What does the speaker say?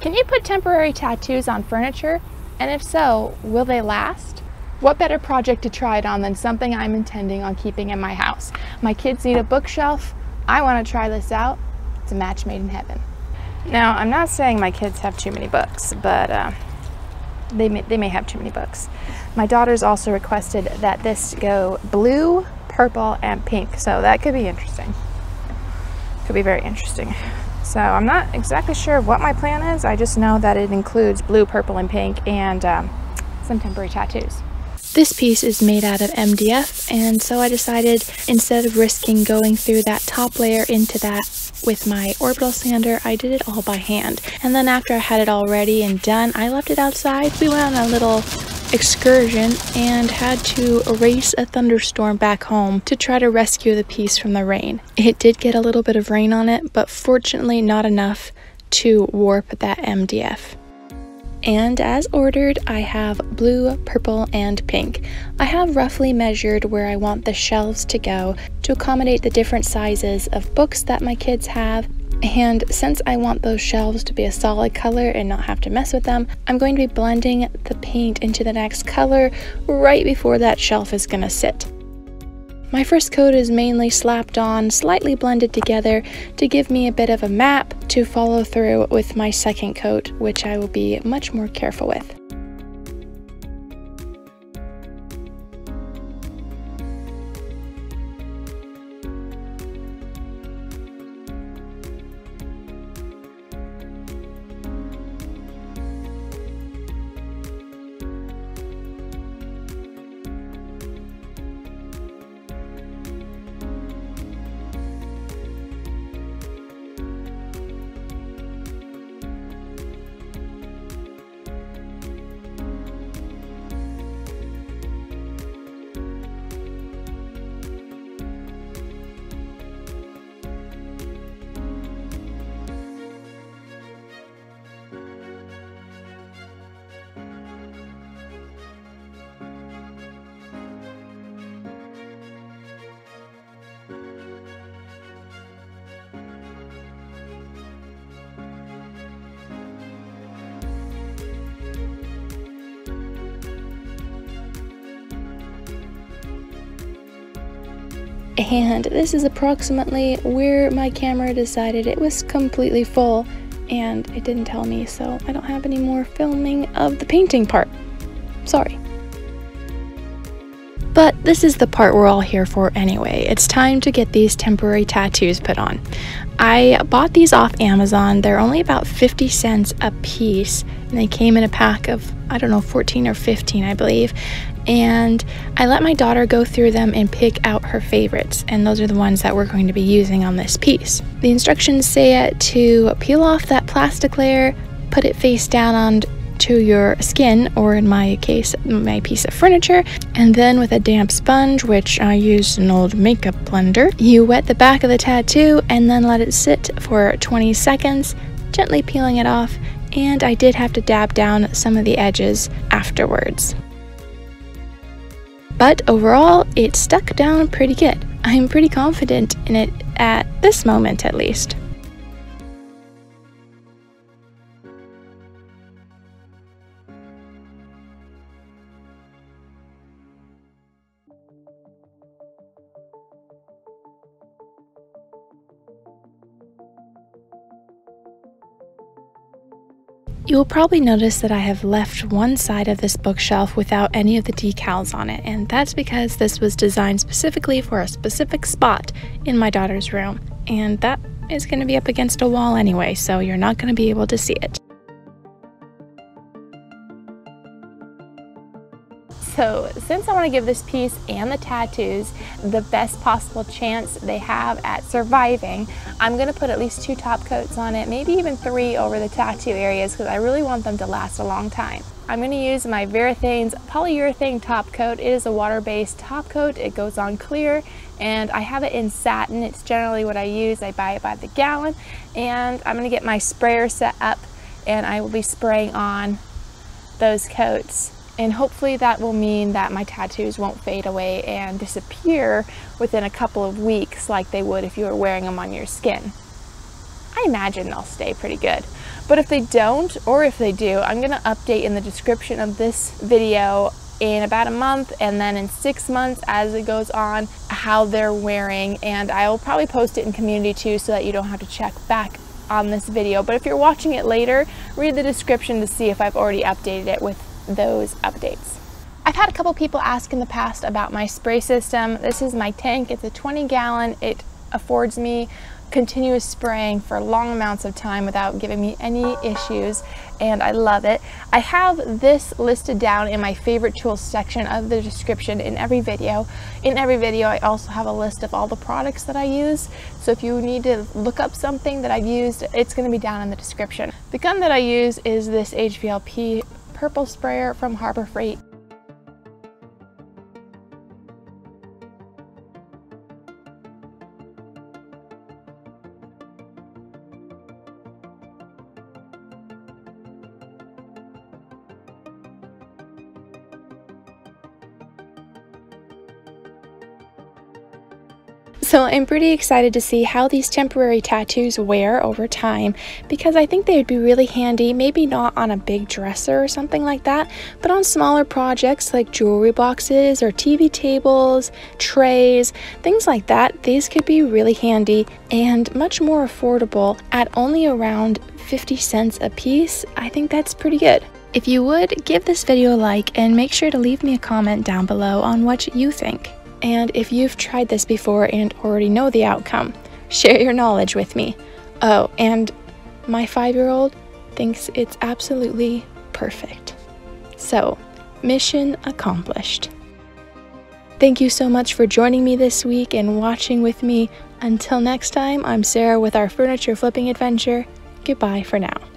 Can you put temporary tattoos on furniture? And if so, will they last? What better project to try it on than something I'm intending on keeping in my house? My kids need a bookshelf. I want to try this out. It's a match made in heaven. Now, I'm not saying my kids have too many books, but uh, they, may, they may have too many books. My daughters also requested that this go blue, purple, and pink, so that could be interesting. Could be very interesting. So I'm not exactly sure what my plan is. I just know that it includes blue, purple, and pink and um, some temporary tattoos. This piece is made out of MDF and so I decided instead of risking going through that top layer into that with my orbital sander, I did it all by hand. And then after I had it all ready and done, I left it outside. We went on a little excursion and had to race a thunderstorm back home to try to rescue the piece from the rain. It did get a little bit of rain on it, but fortunately not enough to warp that MDF. And as ordered, I have blue, purple, and pink. I have roughly measured where I want the shelves to go to accommodate the different sizes of books that my kids have and since I want those shelves to be a solid color and not have to mess with them, I'm going to be blending the paint into the next color right before that shelf is going to sit. My first coat is mainly slapped on, slightly blended together to give me a bit of a map to follow through with my second coat, which I will be much more careful with. And this is approximately where my camera decided it was completely full and it didn't tell me so I don't have any more filming of the painting part. Sorry. But this is the part we're all here for anyway. It's time to get these temporary tattoos put on. I bought these off Amazon. They're only about 50 cents a piece and they came in a pack of I don't know 14 or 15 I believe and I let my daughter go through them and pick out her favorites, and those are the ones that we're going to be using on this piece. The instructions say to peel off that plastic layer, put it face down on to your skin, or in my case, my piece of furniture, and then with a damp sponge, which I used an old makeup blender, you wet the back of the tattoo and then let it sit for 20 seconds, gently peeling it off, and I did have to dab down some of the edges afterwards. But overall, it stuck down pretty good. I'm pretty confident in it at this moment at least. You will probably notice that I have left one side of this bookshelf without any of the decals on it, and that's because this was designed specifically for a specific spot in my daughter's room, and that is going to be up against a wall anyway, so you're not going to be able to see it. So since I want to give this piece and the tattoos the best possible chance they have at surviving, I'm going to put at least two top coats on it, maybe even three over the tattoo areas because I really want them to last a long time. I'm going to use my Varathane's polyurethane top coat. It is a water-based top coat. It goes on clear and I have it in satin. It's generally what I use. I buy it by the gallon and I'm going to get my sprayer set up and I will be spraying on those coats and hopefully that will mean that my tattoos won't fade away and disappear within a couple of weeks like they would if you were wearing them on your skin. I imagine they'll stay pretty good. But if they don't, or if they do, I'm gonna update in the description of this video in about a month and then in six months as it goes on how they're wearing and I will probably post it in community too so that you don't have to check back on this video but if you're watching it later read the description to see if I've already updated it with those updates. I've had a couple people ask in the past about my spray system. This is my tank. It's a 20 gallon. It affords me continuous spraying for long amounts of time without giving me any issues and I love it. I have this listed down in my favorite tools section of the description in every video. In every video I also have a list of all the products that I use so if you need to look up something that I've used it's going to be down in the description. The gun that I use is this HVLP purple sprayer from Harbor Freight So I'm pretty excited to see how these temporary tattoos wear over time because I think they would be really handy, maybe not on a big dresser or something like that, but on smaller projects like jewelry boxes or TV tables, trays, things like that. These could be really handy and much more affordable at only around 50 cents a piece. I think that's pretty good. If you would, give this video a like and make sure to leave me a comment down below on what you think. And if you've tried this before and already know the outcome, share your knowledge with me. Oh, and my five year old thinks it's absolutely perfect. So, mission accomplished. Thank you so much for joining me this week and watching with me. Until next time, I'm Sarah with our furniture flipping adventure. Goodbye for now.